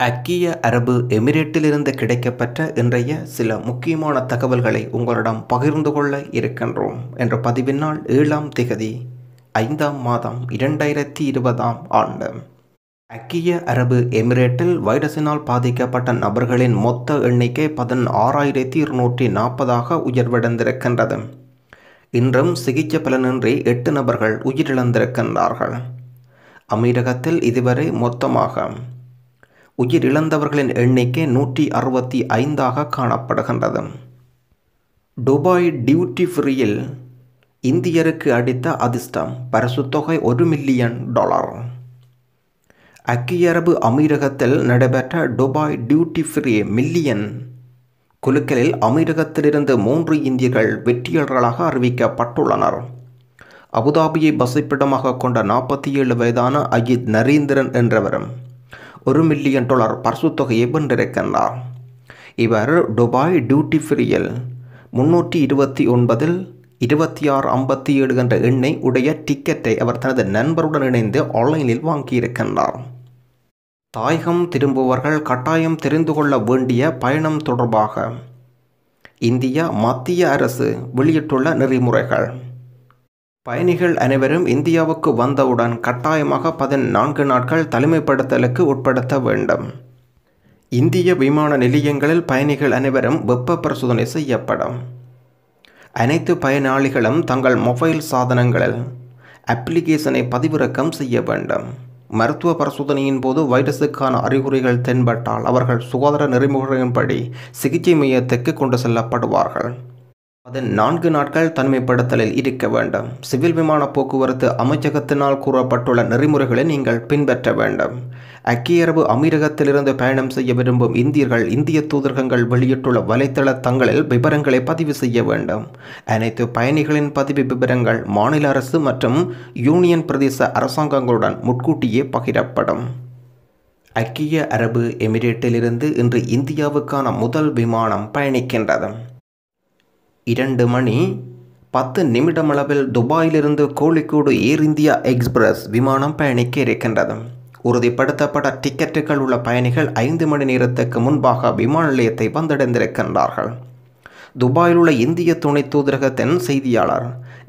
ஐக்கிய அரபு எமிரேட்டிலிருந்து கிடைக்கப்பெற்ற இன்றைய சில முக்கியமான தகவல்களை உங்களிடம் பகிர்ந்து கொள்ள இருக்கின்றோம் என்ற பதிவினால் ஏழாம் திகதி ஐந்தாம் மாதம் இரண்டாயிரத்தி இருபதாம் ஆண்டு. ஐக்கிய அரபு எமிரேட்டில் வைரஸினால் பாதிக்கப்பட்ட நபர்களின் மொத்த எண்ணிக்கை பதினாறாயிரத்தி இருநூற்றி நாற்பதாக உயர்வடைந்திருக்கின்றது. இன்றும் சிகிச்சை பலனின்றி எட்டு நபர்கள் உயிரிழந்திருக்கின்றார்கள். அமீரகத்தில் இதுவரை மொத்தமாக உயிரிழந்தவர்களின் எண்ணிக்கை நூற்றி அறுபத்தி ஐந்தாக காணப்படுகின்றது. துபாய் டியூட்டி ஃப்ரீயில் இந்தியருக்கு அடித்த அதிர்ஷ்டம் பரிசுத்தொகை ஒரு மில்லியன் டாலர். ஐக்கிய அரபு அமீரகத்தில் நடைபெற்ற துபாய் டியூட்டி ஃப்ரீ மில்லியன் குலுக்கலில் அமீரகத்திலிருந்து மூன்று இந்தியர்கள் வெற்றியாளர்களாக அறிவிக்கப்பட்டுள்ளனர். அபுதாபியை வசிப்பிடமாக கொண்ட நாற்பத்தி ஏழு வயதான அஜித் நரேந்திரன் என்றவரும் ஒரு மில்லியன் டாலர் பரிசுத்தொகையை வென்றிருக்கின்றார். இவர் துபாய் டியூட்டி ஃப்ரீயில் முன்னூற்றி இருபத்தி ஒன்பதில் இருபத்தி ஆறு ஐம்பத்தி ஏழு என்ற எண்ணை உடைய டிக்கெட்டை அவர் தனது நண்பருடன் இணைந்து ஆன்லைனில் வாங்கியிருக்கின்றார். தாயகம் திரும்புவர்கள் கட்டாயம் தெரிந்து கொள்ள வேண்டிய பயணம் தொடர்பாக இந்திய மத்திய அரசு வெளியிட்டுள்ள நெறிமுறைகள். பயணிகள் அனைவரும் இந்தியாவுக்கு வந்தவுடன் கட்டாயமாக பதினான்கு நாட்கள் தனிமைப்படுத்தலுக்கு உட்படுத்த வேண்டும். இந்திய விமான நிலையங்களில் பயணிகள் அனைவரும் வெப்ப பரிசோதனை செய்யப்படும். அனைத்து பயனாளிகளும் தங்கள் மொபைல் சாதனங்களில் அப்ளிகேஷனை பதிவிறக்கம் செய்ய வேண்டும். மருத்துவ பரிசோதனையின் போது வைரஸுக்கான அறிகுறிகள் தென்பட்டால் அவர்கள் சுகாதார நெறிமுறையின்படி சிகிச்சை மையத்துக்கு கொண்டு செல்லப்படுவார்கள். அதன் நான்கு நாட்கள் தனிமைப்படுத்தலில் இருக்க வேண்டும். சிவில் விமான போக்குவரத்து அமைச்சகத்தினால் கூறப்பட்டுள்ள நெறிமுறைகளை நீங்கள் பின்பற்ற வேண்டும். ஐக்கிய அரபு அமீரகத்திலிருந்து பயணம் செய்ய விரும்பும் இந்தியர்கள் இந்திய தூதரகங்கள் வெளியிட்டுள்ள வலைத்தள தங்களில் விவரங்களை பதிவு செய்ய வேண்டும். அனைத்து பயணிகளின் பதிவு விவரங்கள் மாநில அரசு மற்றும் யூனியன் பிரதேச அரசாங்கங்களுடன் முன்கூட்டியே பகிரப்படும். ஐக்கிய அரபு எமிரேட்டிலிருந்து இன்று இந்தியாவுக்கான முதல் விமானம் பயணிக்கின்றது. இரண்டு மணி பத்து நிமிடமளவில் துபாயிலிருந்து கோழிக்கோடு ஏர் இந்தியா எக்ஸ்பிரஸ் விமானம் பயணிக்க இருக்கின்றது. உறுதிப்படுத்தப்பட்ட டிக்கெட்டுகள் உள்ள பயணிகள் ஐந்து மணி நேரத்துக்கு முன்பாக விமான நிலையத்தை வந்தடைந்திருக்கின்றார்கள். துபாயில் உள்ள இந்திய துணை தூதரகத்தின் செய்தியாளர்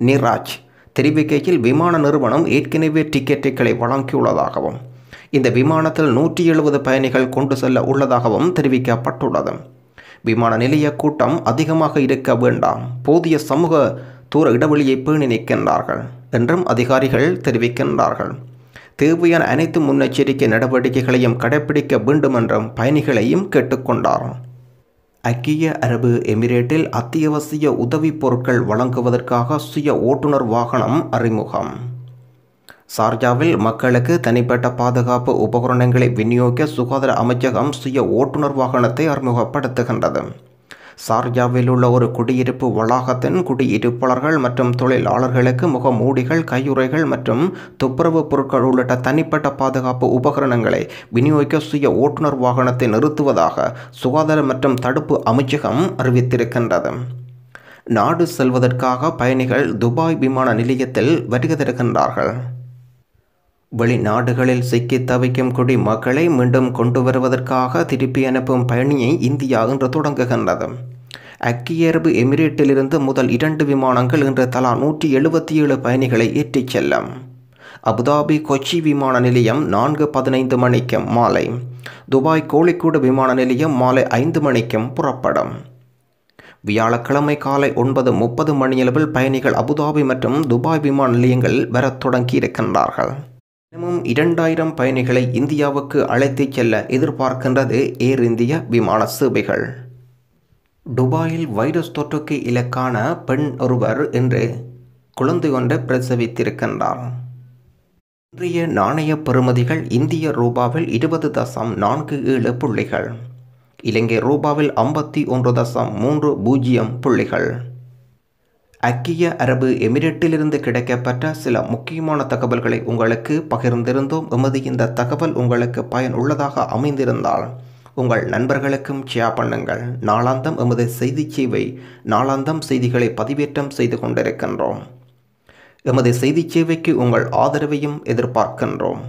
நிராஜ் தெரிவிக்கையில் விமான நிறுவனம் ஏற்கனவே டிக்கெட்டுகளை வழங்கியுள்ளதாகவும் இந்த விமானத்தில் நூற்றி எழுபது பயணிகள் கொண்டு செல்ல உள்ளதாகவும் தெரிவிக்கப்பட்டுள்ளது. விமான நிலைய கூட்டம் அதிகமாக இருக்க வேண்டாம். போதிய சமூக தூர இடைவெளியை பேணி நிற்கின்றார்கள் என்றும் அதிகாரிகள் தெரிவிக்கின்றார்கள். தேவையான அனைத்து முன்னெச்சரிக்கை நடவடிக்கைகளையும் கடைபிடிக்க வேண்டும் என்றும் பயணிகளையும் கேட்டுக்கொண்டார். ஐக்கிய அரபு எமிரேட்டில் அத்தியாவசிய உதவிப் பொருட்கள் வழங்குவதற்காக சுய ஓட்டுநர் வாகனம் அறிமுகம். சார்ஜாவில் மக்களுக்கு தனிப்பட்ட பாதுகாப்பு உபகரணங்களை விநியோகிக்க சுகாதார அமைச்சகம் சுய ஓட்டுநர் வாகனத்தை அறிமுகப்படுத்துகின்றது. சார்ஜாவில் உள்ள ஒரு குடியிருப்பு வளாகத்தின் குடியிருப்பாளர்கள் மற்றும் தொழிலாளர்களுக்கு முகமூடிகள் கையுறைகள் மற்றும் துப்புரவு பொருட்கள் உள்ளிட்ட தனிப்பட்ட பாதுகாப்பு உபகரணங்களை விநியோகிக்க சுய ஓட்டுநர் வாகனத்தை நிறுத்துவதாக சுகாதார மற்றும் தடுப்பு அமைச்சகம் அறிவித்திருக்கின்றது. நாடு செல்வதற்காக பயணிகள் துபாய் விமான நிலையத்தில் வருகை தருகின்றார்கள். வெளிநாடுகளில் சிக்கி தவிக்கும் குடிமக்களை மீண்டும் கொண்டு வருவதற்காக திருப்பி அனுப்பும் பயணியை இந்தியா இன்று தொடங்குகின்றது. அக்கியரபு எமிரேட்டிலிருந்து முதல் இரண்டு விமானங்கள் இன்று தலா நூற்றி எழுபத்தி ஏழு பயணிகளை ஏற்றிச் செல்லும். அபுதாபி கொச்சி விமான நிலையம் நான்கு பதினைந்து மணிக்கும் மாலை. துபாய் கோழிக்கூடு விமான நிலையம் மாலை ஐந்து மணிக்கும் புறப்படும். வியாழக்கிழமை காலை ஒன்பது முப்பது மணியளவில் பயணிகள் அபுதாபி மற்றும் துபாய் விமான நிலையங்களில் வரத் தொடங்கியிருக்கின்றார்கள். தினமும் இரண்டாயிரம் பயணிகளை இந்தியாவுக்கு அழைத்துச் செல்ல எதிர்பார்க்கின்றது ஏர் இந்திய விமான சேவைகள். துபாயில் வைரஸ் தொற்றுக்கு இலக்கான பெண் ஒருவர் என்று குழந்தை ஒன்றை பிரசவித்திருக்கின்றார். இன்றைய நாணய பெறுமதிகள் இந்திய ரூபாவில் இருபது தசம் நான்கு ஏழு புள்ளிகள் இலங்கை ரூபாவில் ஐம்பத்தி ஒன்று தசம் மூன்று பூஜ்ஜியம் புள்ளிகள். ஐக்கிய அரபு எமிரேட்டிலிருந்து கிடைக்கப்பட்ட சில முக்கியமான தகவல்களை உங்களுக்கு பகிர்ந்திருந்தோம். எமது இந்த தகவல் உங்களுக்கு பயன் உள்ளதாக அமைந்திருந்தால் உங்கள் நண்பர்களுக்கும் ஷேர் பண்ணுங்கள். நாளாந்தம் எமது செய்தி சேவை நாளாந்தம் செய்திகளை பதிவேற்றம் செய்து கொண்டிருக்கின்றோம். எமது செய்தி சேவைக்கு உங்கள் ஆதரவையும் எதிர்பார்க்கின்றோம்.